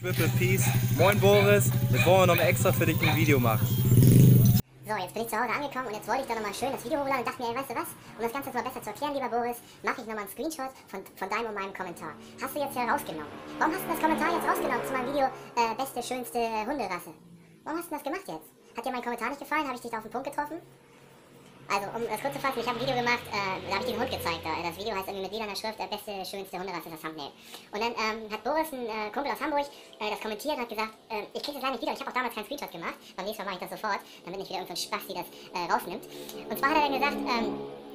Triple Peace. Moin Boris, wir wollen noch extra für dich ein Video machen. So, jetzt bin ich zu Hause angekommen und jetzt wollte ich da nochmal schön das Video hochladen und dachte mir, ey, weißt du was, um das Ganze jetzt mal besser zu erklären, lieber Boris, mache ich nochmal einen Screenshot von, von deinem und meinem Kommentar. Hast du jetzt hier rausgenommen? Warum hast du das Kommentar jetzt rausgenommen zu meinem Video, äh, beste, schönste Hunderasse? Warum hast du das gemacht jetzt? Hat dir mein Kommentar nicht gefallen? Habe ich dich da auf den Punkt getroffen? Also, um das kurz zu fassen, ich habe ein Video gemacht, äh, da habe ich den Hund gezeigt. Da. Das Video heißt irgendwie mit lilaner Schrift, äh, beste, schönste Hunderasse, das Thumbnail. Und dann ähm, hat Boris, ein äh, Kumpel aus Hamburg, äh, das kommentiert und hat gesagt, äh, ich kriege das leider nicht wieder. Ich habe auch damals keinen Screenshot gemacht. Beim nächsten Mal mache ich das sofort, damit nicht wieder irgendein Spaß, die das äh, rausnimmt. Und zwar hat er dann gesagt, ähm,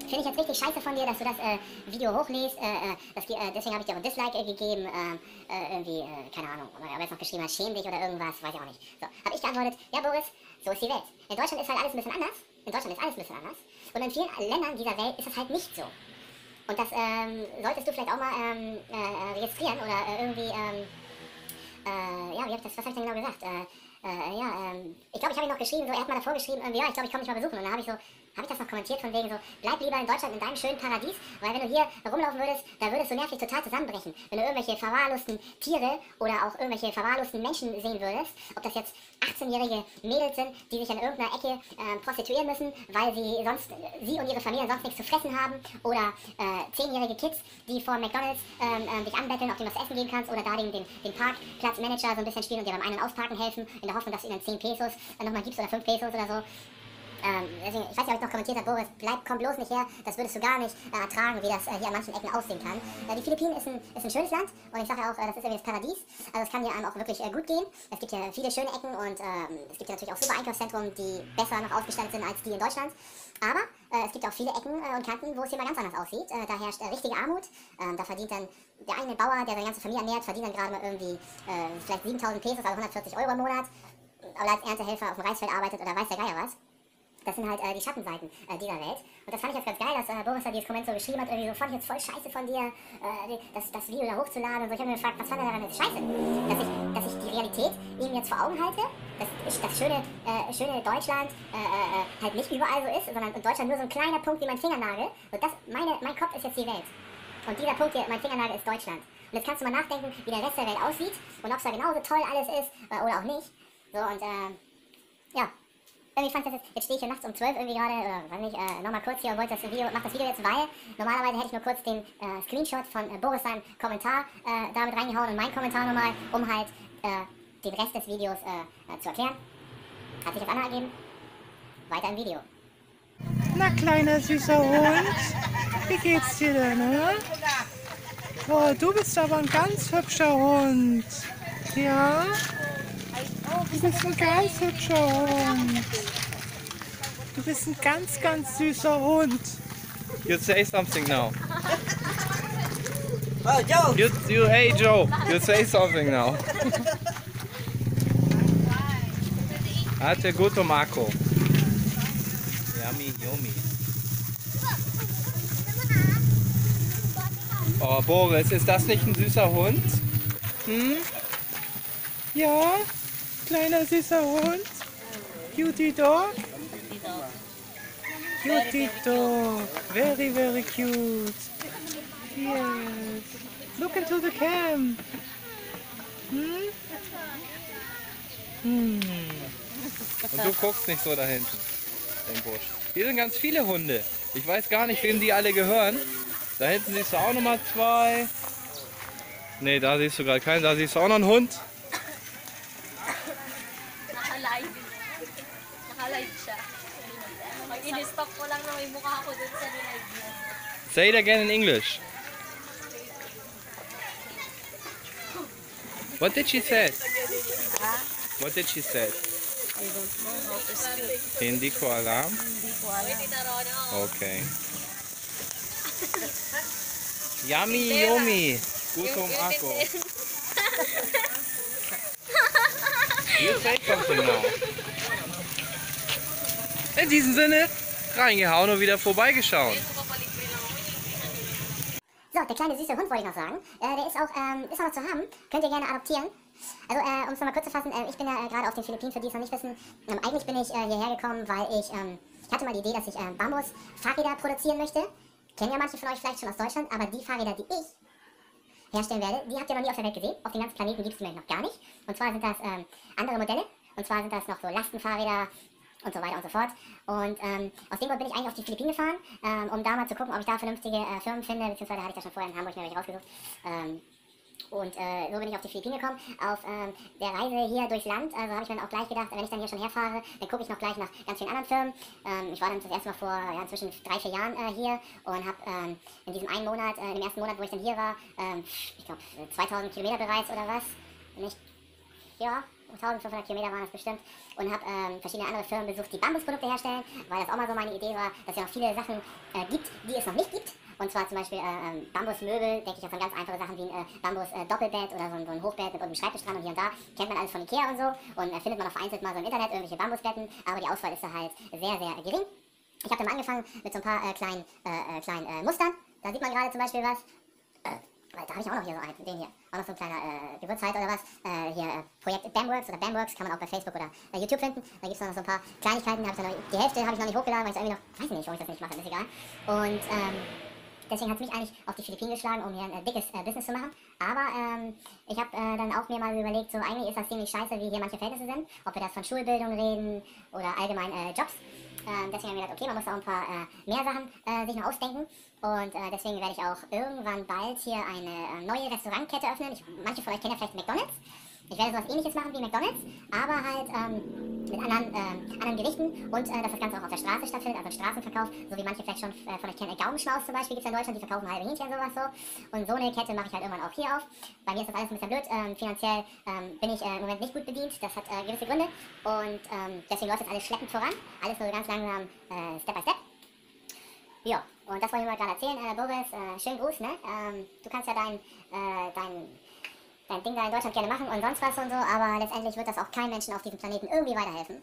Finde ich jetzt richtig scheiße von dir, dass du das äh, Video hochlädst. Äh, äh das, äh, deswegen habe ich dir auch ein Dislike äh, gegeben. Äh, irgendwie, keine Ahnung, ob er jetzt noch geschrieben hat, schäm dich oder irgendwas, weiß ich auch nicht. So, habe ich geantwortet, ja Boris, so ist die Welt. In Deutschland ist halt alles ein bisschen anders. In Deutschland ist alles ein bisschen anders. Und in vielen Ländern dieser Welt ist es halt nicht so. Und das ähm, solltest du vielleicht auch mal ähm, äh, registrieren oder äh, irgendwie, ähm, äh, ja, wie hab ich das, was habe ich denn genau gesagt? Äh, äh, ja, ähm, ich glaube, ich habe ihm noch geschrieben, so, er hat mal davor geschrieben, ja, ich glaube, ich komme dich mal besuchen. Und dann habe ich so, habe ich das noch kommentiert von wegen so, bleib lieber in Deutschland in deinem schönen Paradies, weil wenn du hier rumlaufen würdest, da würdest du nervlich total zusammenbrechen. Wenn du irgendwelche verwahrlosten Tiere oder auch irgendwelche verwahrlosten Menschen sehen würdest, ob das jetzt 18-jährige Mädels sind, die sich in irgendeiner Ecke äh, prostituieren müssen, weil sie sonst, sie und ihre Familie sonst nichts zu fressen haben, oder äh, 10-jährige Kids, die vor McDonalds ähm, äh, dich anbetteln, ob du was essen gehen kannst, oder da den, den, den Parkplatzmanager so ein bisschen spielen und dir beim einen Ausparken helfen, in der Hoffnung, dass du ihnen 10 Pesos äh, nochmal gibst oder 5 Pesos oder so. Ähm, deswegen, ich weiß nicht, ob ich noch kommentiert habe, Boris, bleib, komm bloß nicht her, das würdest du gar nicht äh, ertragen, wie das äh, hier an manchen Ecken aussehen kann. Äh, die Philippinen ist ein, ist ein schönes Land und ich sage auch, äh, das ist irgendwie das Paradies. Also es kann hier einem auch wirklich äh, gut gehen. Es gibt hier viele schöne Ecken und ähm, es gibt hier natürlich auch super Einkaufszentren, die besser noch ausgestattet sind als die in Deutschland. Aber äh, es gibt auch viele Ecken und Kanten, wo es hier mal ganz anders aussieht. da herrscht richtige Armut. Ähm, da verdient dann der eine Bauer, der seine ganze Familie ernährt, verdient dann gerade mal irgendwie vielleicht 7000 Pesos, also 140 Euro im Monat. Aber als Erntehelfer auf dem Reisfeld arbeitet oder weiß der Geier was. Das sind halt äh, die Schattenseiten äh, dieser Welt. Und das fand ich jetzt ganz geil, dass äh, Boris da dieses Kommentar so geschrieben hat, irgendwie so, fand ich jetzt voll scheiße von dir, äh, das, das Video da hochzuladen und so. Ich habe mir gefragt, was fand er daran jetzt scheiße? Dass ich, dass ich die Realität ihm jetzt vor Augen halte, dass ich das schöne, äh, schöne Deutschland äh, halt nicht überall so ist, sondern in Deutschland nur so ein kleiner Punkt wie mein Fingernagel. Und das, meine, mein Kopf ist jetzt die Welt. Und dieser Punkt hier, mein Fingernagel ist Deutschland. Und jetzt kannst du mal nachdenken, wie der Rest der Welt aussieht und ob es da genauso toll alles ist oder auch nicht. So und ja, irgendwie fand ich das jetzt, jetzt stehe ich hier nachts um 12 irgendwie gerade, oder weiß nicht, äh, nochmal kurz hier und wollte das Video, mach das Video jetzt, weil normalerweise hätte ich nur kurz den äh, Screenshot von äh, Boris seinem Kommentar äh, damit reingehauen und meinen Kommentar nochmal, um halt äh, den Rest des Videos äh, äh, zu erklären. Hat sich das ergeben. Weiter im Video. Na, kleiner süßer Hund, wie geht's dir denn, ne? Oh, du bist aber ein ganz hübscher Hund. Ja? Du bist ein ganz hübscher Hund. Du bist ein ganz, ganz süßer Hund. You say something now. Oh, Joe! You, you, hey Joe, you say something now. Ate guto Marco. Yummy, yummy. Oh, Boris, ist das nicht ein süßer Hund? Hm? Ja? Kleiner süßer Hund. Cutie dog. Cutie dog. Very, very cute. Yes. Look into the cam. Hm? Hm. Und du guckst nicht so da hinten, dein Bursch. Hier sind ganz viele Hunde. Ich weiß gar nicht, wem die alle gehören. Da hinten siehst du auch nochmal zwei. Ne, da siehst du gerade keinen. Da siehst du auch noch einen Hund. Ko lang na may mukha dun sa nilive niya. Say it again in English. What did she say? What did she say? I don't know how to speak. Hindi ko alam? Hindi ko alam. Okay. Yummy, yummy. Gutom ako. You say something now. In diesem Sinne, reingehauen und wieder vorbeigeschaut. So, der kleine süße Hund wollte ich noch sagen. Äh, der ist auch, ähm, ist auch noch zu haben. Könnt ihr gerne adoptieren. Also, äh, um es nochmal kurz zu fassen, äh, ich bin ja äh, gerade auf den Philippinen, für die es noch nicht wissen. Ähm, eigentlich bin ich äh, hierher gekommen, weil ich, ähm, ich hatte mal die Idee, dass ich ähm, Bambus-Fahrräder produzieren möchte. Kennen ja manche von euch vielleicht schon aus Deutschland, aber die Fahrräder, die ich herstellen werde, die habt ihr noch nie auf der Welt gesehen. Auf dem ganzen Planeten gibt es nämlich noch gar nicht. Und zwar sind das ähm, andere Modelle. Und zwar sind das noch so Lastenfahrräder und so weiter und so fort. Und ähm, aus dem Grund bin ich eigentlich auf die Philippinen gefahren, ähm, um da mal zu gucken, ob ich da vernünftige äh, Firmen finde, beziehungsweise hatte ich das schon vorher in Hamburg mir welche rausgesucht. Ähm, und äh, so bin ich auf die Philippinen gekommen. Auf ähm, der Reise hier durchs Land, also habe ich mir dann auch gleich gedacht, wenn ich dann hier schon herfahre, dann gucke ich noch gleich nach ganz vielen anderen Firmen. Ähm, ich war dann das erste Mal vor ja, inzwischen drei, vier Jahren äh, hier und habe ähm, in diesem einen Monat, äh, in dem ersten Monat, wo ich dann hier war, ähm, ich glaube 2000 Kilometer bereits oder was, nicht, ja, 1500 Kilometer waren das bestimmt und habe ähm, verschiedene andere Firmen besucht, die Bambusprodukte herstellen, weil das auch mal so meine Idee war, dass es ja noch viele Sachen äh, gibt, die es noch nicht gibt. Und zwar zum Beispiel äh, ähm, Bambusmöbel, denke ich an ganz einfache Sachen wie ein äh, Bambus-Doppelbett oder so ein, so ein, Hochbett mit unten Schreibtisch dran und hier und da kennt man alles von Ikea und so und äh, findet man auch vereinzelt mal so im Internet irgendwelche Bambusbetten, aber die Auswahl ist da halt sehr, sehr gering. Ich habe dann mal angefangen mit so ein paar äh, kleinen, äh, äh, kleinen Mustern. Da sieht man gerade zum Beispiel was. Da habe ich auch noch hier so einen, den hier auch noch so ein kleiner äh, Gewürzheit oder was. Äh, hier äh, Projekt Bamworks oder Bamworks kann man auch bei Facebook oder bei YouTube finden. Da gibt es noch so ein paar Kleinigkeiten. Hab ich noch, die Hälfte habe ich noch nicht hochgeladen, weil ich irgendwie noch, weiß nicht, warum ich das nicht mache, ist egal. Und ähm, deswegen hat es mich eigentlich auf die Philippinen geschlagen, um hier ein äh, dickes äh, Business zu machen. Aber ähm, ich habe äh, dann auch mir mal überlegt, so eigentlich ist das ziemlich scheiße, wie hier manche Verhältnisse sind. Ob wir das von Schulbildung reden oder allgemein äh, Jobs. Ähm, deswegen habe ich gedacht, okay, man muss auch ein paar äh, mehr Sachen äh, sich noch ausdenken. Und äh, deswegen werde ich auch irgendwann bald hier eine äh, neue Restaurantkette öffnen. Ich, manche von euch kennen ja vielleicht McDonalds. Ich werde sowas ähnliches machen wie McDonalds, aber halt ähm, mit anderen, äh, anderen Gerichten und äh, dass das Ganze auch auf der Straße stattfindet, also Straßenverkauf, so wie manche vielleicht schon äh, von euch kennen. Gaumenschmaus zum Beispiel gibt es in Deutschland, die verkaufen halbe Hähnchen sowas so. Und so eine Kette mache ich halt irgendwann auch hier auf. Bei mir ist das alles ein bisschen blöd. Ähm, finanziell ähm, bin ich äh, im Moment nicht gut bedient, das hat äh, gewisse Gründe und ähm, deswegen läuft das alles schleppend voran. Alles nur ganz langsam, äh, Step by Step. Ja, und das wollte ich mal gerade erzählen. Äh, Boris, schönen Gruß, ne? Ähm, du kannst ja dein, dein, dein Ding da in Deutschland gerne machen und sonst was und so, aber letztendlich wird das auch keinem Menschen auf diesem Planeten irgendwie weiterhelfen.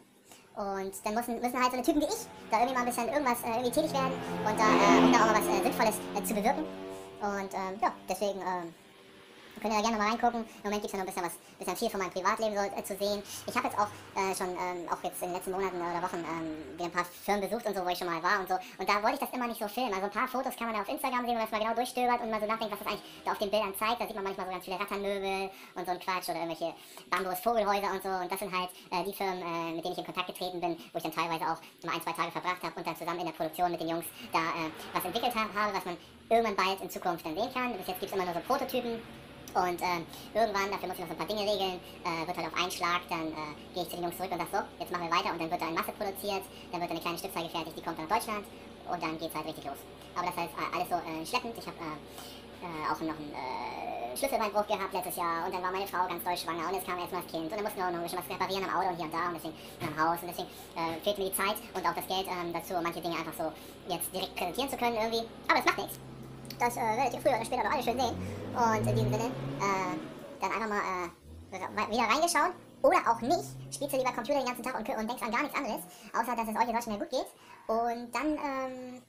Und dann müssen, müssen halt so eine Typen wie ich da irgendwie mal ein bisschen irgendwas äh, irgendwie tätig werden und da, äh, um da auch mal was äh, Sinnvolles äh, zu bewirken. Und ähm, ja, deswegen ähm, Könnt ihr da gerne mal reingucken. Im Moment gibt es ja noch ein bisschen was, bisschen viel von meinem Privatleben so, äh, zu sehen. Ich habe jetzt auch äh, schon, ähm, auch jetzt in den letzten Monaten oder Wochen, ähm, wieder ein paar Firmen besucht und so, wo ich schon mal war und so. Und da wollte ich das immer nicht so filmen. Also ein paar Fotos kann man da auf Instagram sehen, wenn man das mal genau durchstöbert und mal so nachdenkt, was das eigentlich da auf den Bildern zeigt. Da sieht man manchmal so ganz viele Ratternmöbel und so ein Quatsch oder irgendwelche Bambus-Vogelhäuser und so. Und das sind halt äh, die Firmen, äh, mit denen ich in Kontakt getreten bin, wo ich dann teilweise auch mal ein, zwei Tage verbracht habe und dann zusammen in der Produktion mit den Jungs da äh, was entwickelt habe, was man irgendwann bald in Zukunft dann sehen kann. Bis jetzt gibt es immer nur so Prototypen und äh, irgendwann, dafür muss ich noch so ein paar Dinge regeln, äh, wird halt auf einen Schlag, dann äh, gehe ich zu den Jungs zurück und sage so, jetzt machen wir weiter und dann wird da in Masse produziert, dann wird eine kleine Stückzahl gefertigt, die kommt dann nach Deutschland und dann geht es halt richtig los. Aber das heißt äh, alles so äh, schleppend. Ich habe äh, auch noch einen Schlüsselbeinbruch gehabt letztes Jahr und dann war meine Frau ganz doll schwanger und jetzt kam erstmal das Kind und dann mussten wir auch noch ein bisschen was reparieren am Auto und hier und da und deswegen am Haus und deswegen fehlt mir die Zeit und auch das Geld ähm, dazu, um manche Dinge einfach so jetzt direkt präsentieren zu können irgendwie. Aber das macht nichts das äh, werdet ihr früher oder später noch alle schön sehen. Und in diesem Sinne, äh, dann einfach mal äh, wieder reingeschaut. Oder auch nicht. Spielst du lieber Computer den ganzen Tag und, und denkst an gar nichts anderes, außer dass es euch in Deutschland gut geht. Und dann ähm,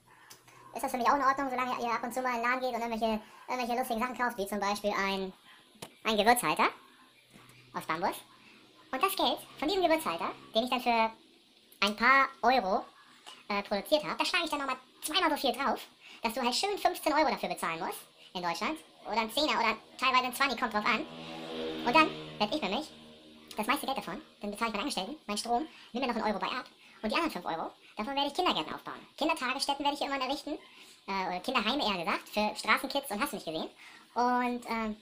ist das für mich auch in Ordnung, solange ihr ab und zu mal in den Laden geht und irgendwelche, irgendwelche lustigen Sachen kauft, wie zum Beispiel ein, ein Gewürzhalter aus Bambus. Und das Geld von diesem Gewürzhalter, den ich dann für ein paar Euro äh, produziert habe, da schlage ich dann nochmal zweimal so viel drauf dass du halt schön 15 Euro dafür bezahlen musst in Deutschland. Oder ein 10er oder teilweise ein 20, kommt drauf an. Und dann werde ich nämlich das meiste Geld davon, dann bezahle ich meinen Angestellten, meinen Strom, nehme mir noch einen Euro bei ab. Und die anderen 5 Euro, davon werde ich Kindergärten aufbauen. Kindertagesstätten werde ich hier irgendwann errichten. Äh, oder Kinderheime eher gesagt, für Straßenkids und hast du nicht gesehen. Und ähm,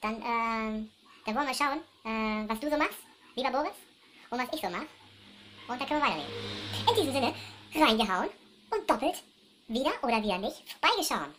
dann, ähm, dann wollen wir schauen, äh, was du so machst, lieber Boris, und was ich so mache. Und dann können wir weiterreden. In diesem Sinne, reingehauen und doppelt wieder oder wieder nicht vorbeigeschaut.